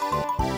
Música